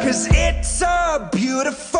Cause it's a beautiful